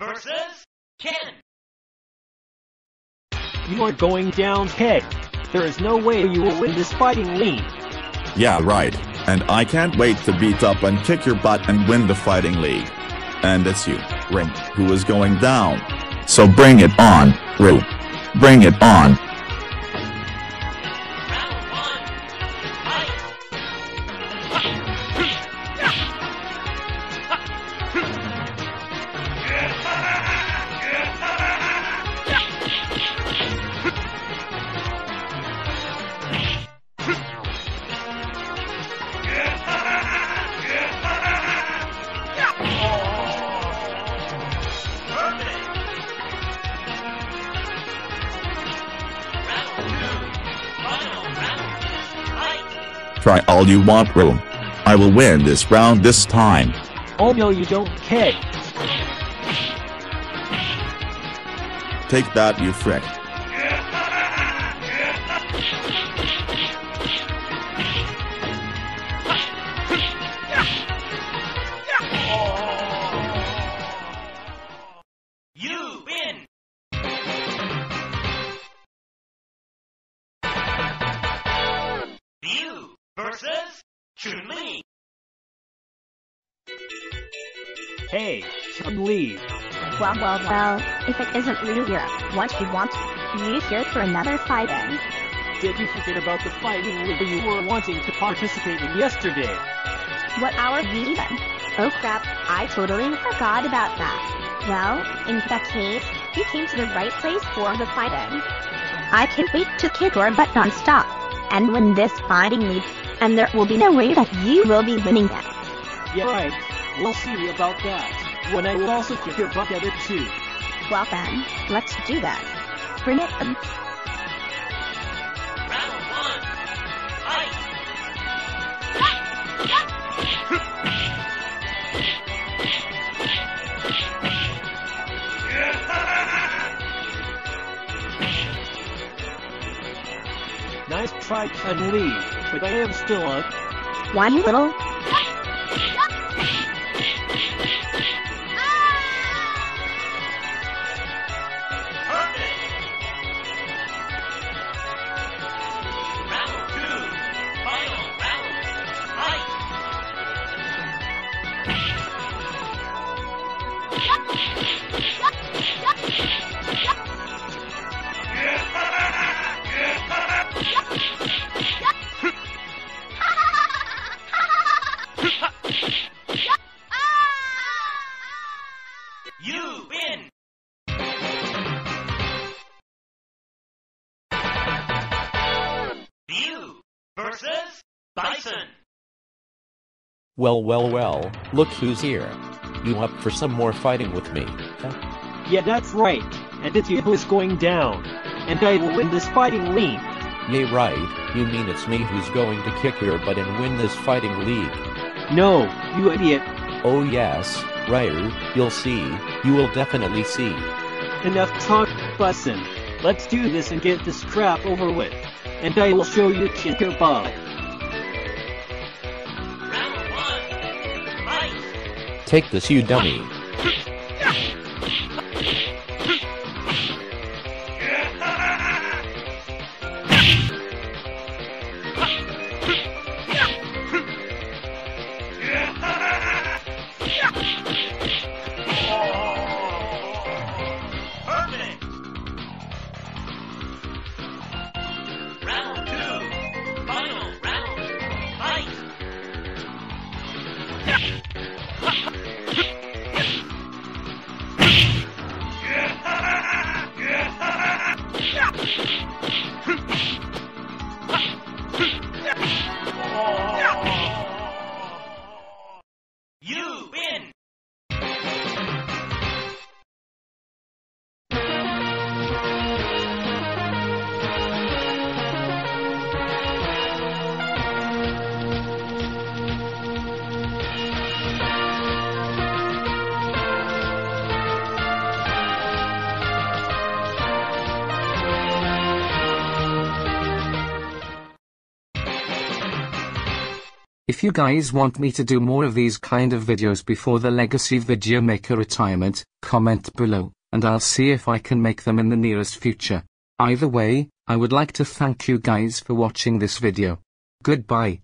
versus Ken. You are going down, Ted. There is no way you will win this fighting league. Yeah, right. And I can't wait to beat up and kick your butt and win the fighting league. And it's you, Ring, who is going down. So bring it on, Ryu. Bring it on. Try all you want, Ryu. I will win this round this time. Oh no, you don't, Ted. Take that, you frick. Versus Chun-Li. Hey, Chun Li. Well, well, well, if it isn't Ryu here, what you want? You here for another fighting? Did you forget about the fighting league you were wanting to participate in yesterday? What hour you even? Oh crap, I totally forgot about that. Well, in that case, you came to the right place for the fighting. I can't wait to kick your butt non-stop and when this fighting league, and there will be no way that you will be winning that. Yeah, right. We'll see about that. When I will also kick your butt at it too. Well then, let's do that. Bring it on. Nice try, Chun Li, but I am still up. Why you little? Perfect. Round two. Final round. Fight. You versus Bison. Well, well, well, look who's here. You up for some more fighting with me? Yeah, that's right. And it's you who is going down. And I will win this fighting league. Yay, right, you mean it's me who's going to kick your butt and win this fighting league. No, you idiot. Oh, yes, Ryu, you'll see, you will definitely see. Enough talk, Bison. Let's do this and get this crap over with. And I will show you kick your butt. Round one. Fight. Take this, you dummy. If you guys want me to do more of these kind of videos before the Legacy Video Maker retirement, comment below, and I'll see if I can make them in the nearest future. Either way, I would like to thank you guys for watching this video. Goodbye.